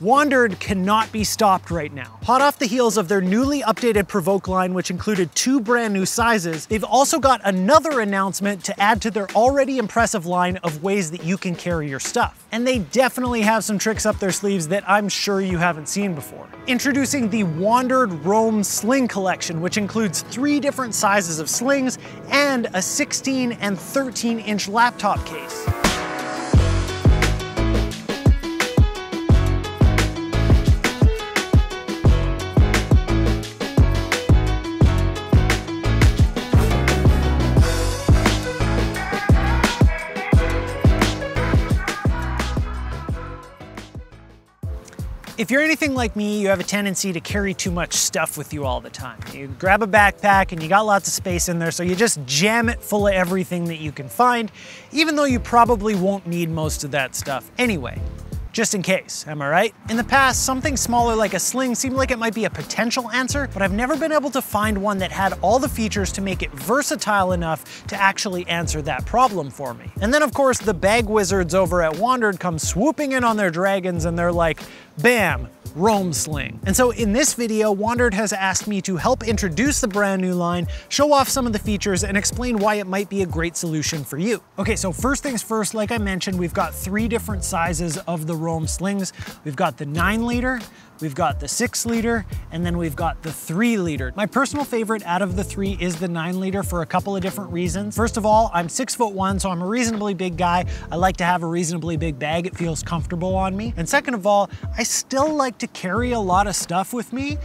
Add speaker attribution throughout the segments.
Speaker 1: WANDRD cannot be stopped right now. Hot off the heels of their newly updated PRVKE line, which included two brand new sizes, they've also got another announcement to add to their already impressive line of ways that you can carry your stuff. And they definitely have some tricks up their sleeves that I'm sure you haven't seen before. Introducing the WANDRD Roam Sling Collection, which includes three different sizes of slings and a 16 and 13 inch laptop case. If you're anything like me, you have a tendency to carry too much stuff with you all the time. You grab a backpack and you got lots of space in there, so you just jam it full of everything that you can find, even though you probably won't need most of that stuff anyway just in case, am I right? In the past, something smaller like a sling seemed like it might be a potential answer, but I've never been able to find one that had all the features to make it versatile enough to actually answer that problem for me. And then of course, the bag wizards over at WANDRD come swooping in on their dragons and they're like, bam, Roam Sling. And so in this video, WANDRD has asked me to help introduce the brand new line, show off some of the features, and explain why it might be a great solution for you. Okay, so first things first, like I mentioned, we've got three different sizes of the Roam Slings. We've got the nine liter, We've got the six liter, and then we've got the three liter. My personal favorite out of the three is the nine liter for a couple of different reasons. First of all, I'm six foot one, so I'm a reasonably big guy. I like to have a reasonably big bag. It feels comfortable on me. And second of all, I still like to carry a lot of stuff with me.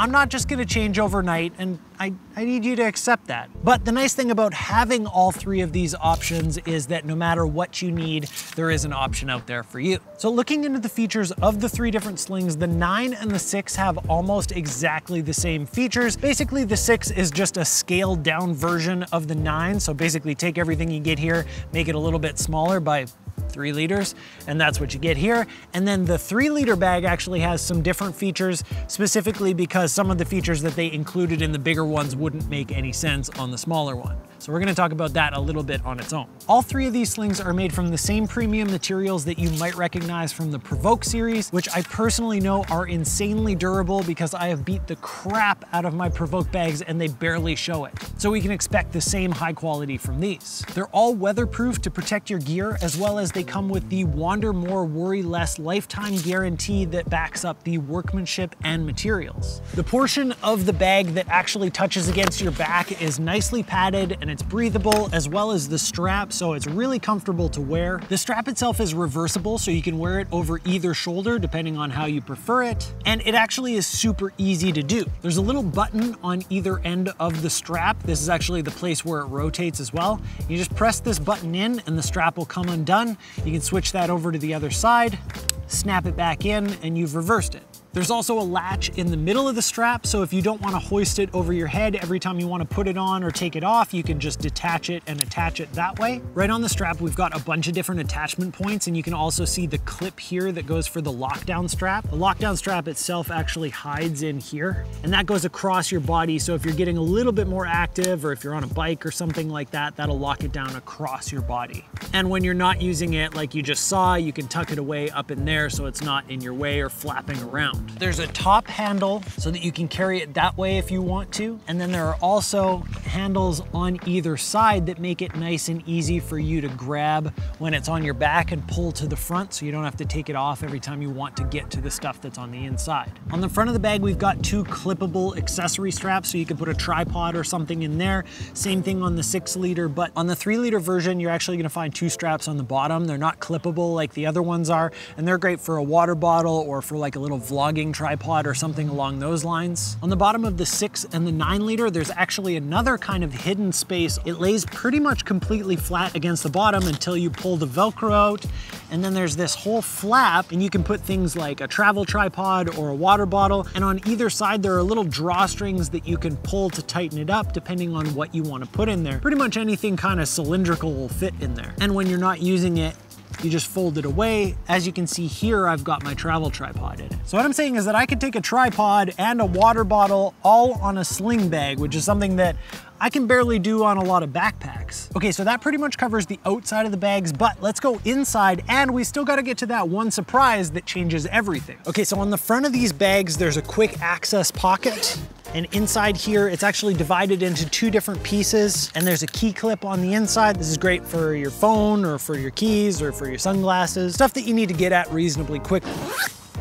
Speaker 1: I'm not just gonna change overnight and I, I need you to accept that. But the nice thing about having all three of these options is that no matter what you need, there is an option out there for you. So looking into the features of the three different slings, the nine and the six have almost exactly the same features. Basically the six is just a scaled down version of the nine. So basically take everything you get here, make it a little bit smaller by three liters, and that's what you get here. And then the three liter bag actually has some different features, specifically because some of the features that they included in the bigger ones wouldn't make any sense on the smaller one. So we're gonna talk about that a little bit on its own. All three of these slings are made from the same premium materials that you might recognize from the PRVKE series, which I personally know are insanely durable because I have beat the crap out of my PRVKE bags and they barely show it. So we can expect the same high quality from these. They're all weatherproof to protect your gear, as well as they come with the Wander More Worry Less lifetime guarantee that backs up the workmanship and materials. The portion of the bag that actually touches against your back is nicely padded and it's breathable, as well as the strap, so it's really comfortable to wear. The strap itself is reversible, so you can wear it over either shoulder, depending on how you prefer it. And it actually is super easy to do. There's a little button on either end of the strap. This is actually the place where it rotates as well. You just press this button in and the strap will come undone. You can switch that over to the other side, snap it back in, and you've reversed it. There's also a latch in the middle of the strap, so if you don't want to hoist it over your head every time you want to put it on or take it off, you can just detach it and attach it that way. Right on the strap, we've got a bunch of different attachment points, and you can also see the clip here that goes for the lockdown strap. The lockdown strap itself actually hides in here, and that goes across your body, so if you're getting a little bit more active, or if you're on a bike or something like that, that'll lock it down across your body. And when you're not using it like you just saw, you can tuck it away up in there so it's not in your way or flapping around. There's a top handle so that you can carry it that way if you want to. And then there are also handles on either side that make it nice and easy for you to grab when it's on your back and pull to the front so you don't have to take it off every time you want to get to the stuff that's on the inside. On the front of the bag, we've got two clippable accessory straps so you can put a tripod or something in there. Same thing on the six liter, but on the three liter version, you're actually gonna find two straps on the bottom. They're not clippable like the other ones are, and they're great for a water bottle or for like a little vlog tripod or something along those lines. On the bottom of the six and the nine liter, there's actually another kind of hidden space. It lays pretty much completely flat against the bottom until you pull the Velcro out. And then there's this whole flap and you can put things like a travel tripod or a water bottle. And on either side, there are little drawstrings that you can pull to tighten it up depending on what you want to put in there. Pretty much anything kind of cylindrical will fit in there. And when you're not using it, you just fold it away. As you can see here, I've got my travel tripod in it. So what I'm saying is that I could take a tripod and a water bottle all on a sling bag, which is something that I can barely do on a lot of backpacks. Okay, so that pretty much covers the outside of the bags, but let's go inside and we still gotta get to that one surprise that changes everything. Okay, so on the front of these bags, there's a quick access pocket. And inside here, it's actually divided into two different pieces and there's a key clip on the inside. This is great for your phone or for your keys or for your sunglasses, stuff that you need to get at reasonably quickly.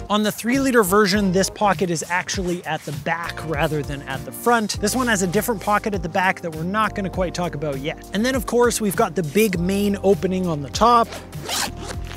Speaker 1: On the three liter version, this pocket is actually at the back rather than at the front. This one has a different pocket at the back that we're not gonna quite talk about yet. And then of course, we've got the big main opening on the top.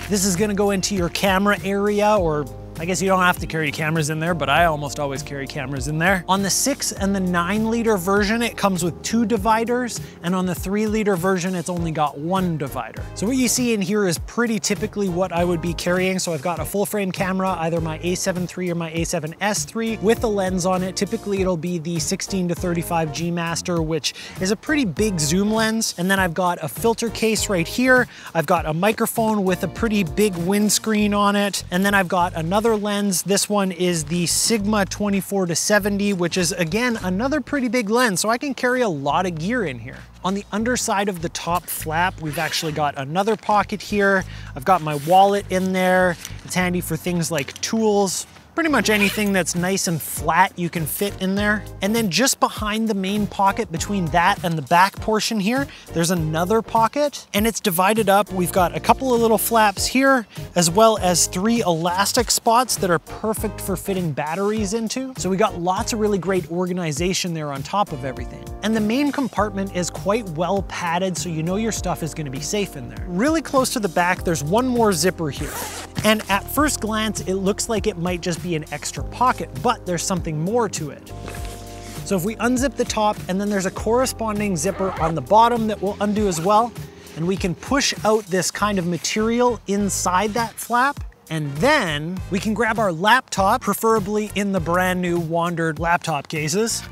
Speaker 1: This is gonna go into your camera area or I guess you don't have to carry cameras in there, but I almost always carry cameras in there. On the six and the nine liter version, it comes with two dividers, and on the three liter version, it's only got one divider. So what you see in here is pretty typically what I would be carrying. So I've got a full frame camera, either my a7 III or my a7S III with a lens on it. Typically it'll be the 16 to 35 G Master, which is a pretty big zoom lens. And then I've got a filter case right here. I've got a microphone with a pretty big windscreen on it. And then I've got another lens. This one is the Sigma 24 to 70, which is again, another pretty big lens. So I can carry a lot of gear in here. On the underside of the top flap, we've actually got another pocket here. I've got my wallet in there. It's handy for things like tools, Pretty much anything that's nice and flat you can fit in there. And then just behind the main pocket between that and the back portion here, there's another pocket and it's divided up. We've got a couple of little flaps here, as well as three elastic spots that are perfect for fitting batteries into. So we got lots of really great organization there on top of everything. And the main compartment is quite well padded so you know your stuff is gonna be safe in there. Really close to the back, there's one more zipper here. And at first glance, it looks like it might just be an extra pocket, but there's something more to it. So if we unzip the top and then there's a corresponding zipper on the bottom that we'll undo as well, and we can push out this kind of material inside that flap, and then we can grab our laptop, preferably in the brand new WANDRD laptop cases,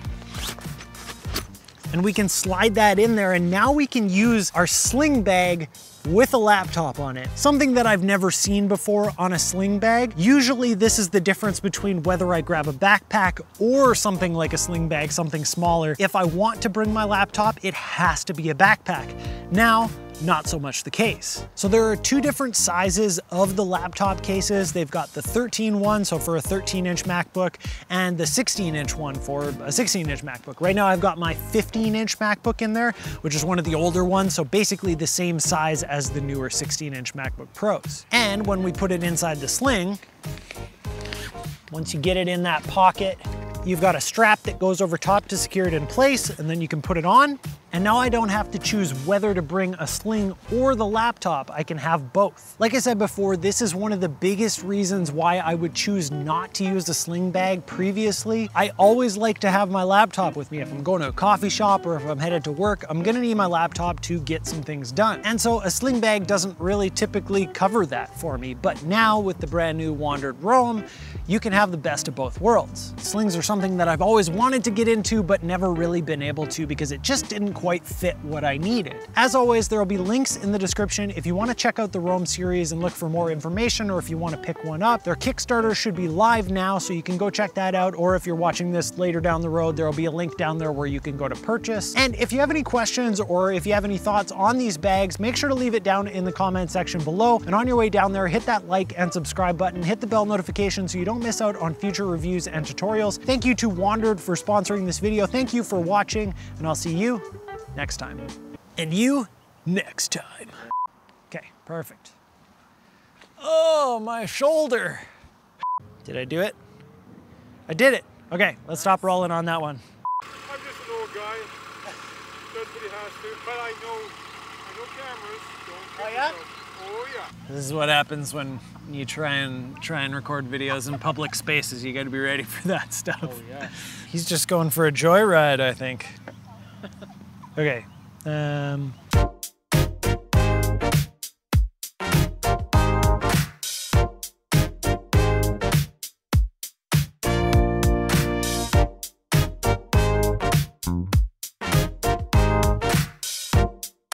Speaker 1: and we can slide that in there and now we can use our sling bag with a laptop on it. Something that I've never seen before on a sling bag. Usually this is the difference between whether I grab a backpack or something like a sling bag, something smaller. If I want to bring my laptop, it has to be a backpack. Now, not so much the case. So there are two different sizes of the laptop cases. They've got the 13 one, so for a 13 inch MacBook, and the 16 inch one for a 16 inch MacBook. Right now I've got my 15 inch MacBook in there, which is one of the older ones, so basically the same size as the newer 16 inch MacBook Pros. And when we put it inside the sling, once you get it in that pocket, you've got a strap that goes over top to secure it in place, and then you can put it on, and now I don't have to choose whether to bring a sling or the laptop. I can have both. Like I said before, this is one of the biggest reasons why I would choose not to use a sling bag previously. I always like to have my laptop with me. If I'm going to a coffee shop or if I'm headed to work, I'm gonna need my laptop to get some things done. And so a sling bag doesn't really typically cover that for me. But now with the brand new WANDRD Roam, you can have the best of both worlds. Slings are something that I've always wanted to get into, but never really been able to because it just didn't quite fit what I needed. As always, there will be links in the description if you want to check out the Roam series and look for more information or if you want to pick one up. Their Kickstarter should be live now, so you can go check that out. Or if you're watching this later down the road, there will be a link down there where you can go to purchase. And if you have any questions or if you have any thoughts on these bags, make sure to leave it down in the comment section below. And on your way down there, hit that like and subscribe button, hit the bell notification so you don't miss out on future reviews and tutorials. Thank you to WANDRD for sponsoring this video. Thank you for watching, and I'll see you next time. And you next time. Okay, perfect. Oh, my shoulder. Did I do it? I did it. Okay, let's stop rolling on that one.
Speaker 2: I'm just an old guy. Does what he has to, but I know, I know cameras. Don't
Speaker 1: Oh, yeah?
Speaker 2: yourself. Oh yeah.
Speaker 1: This is what happens when you try and try and record videos in public spaces. You got to be ready for that stuff. Oh
Speaker 2: yeah.
Speaker 1: He's just going for a joyride, I think. Okay. Um,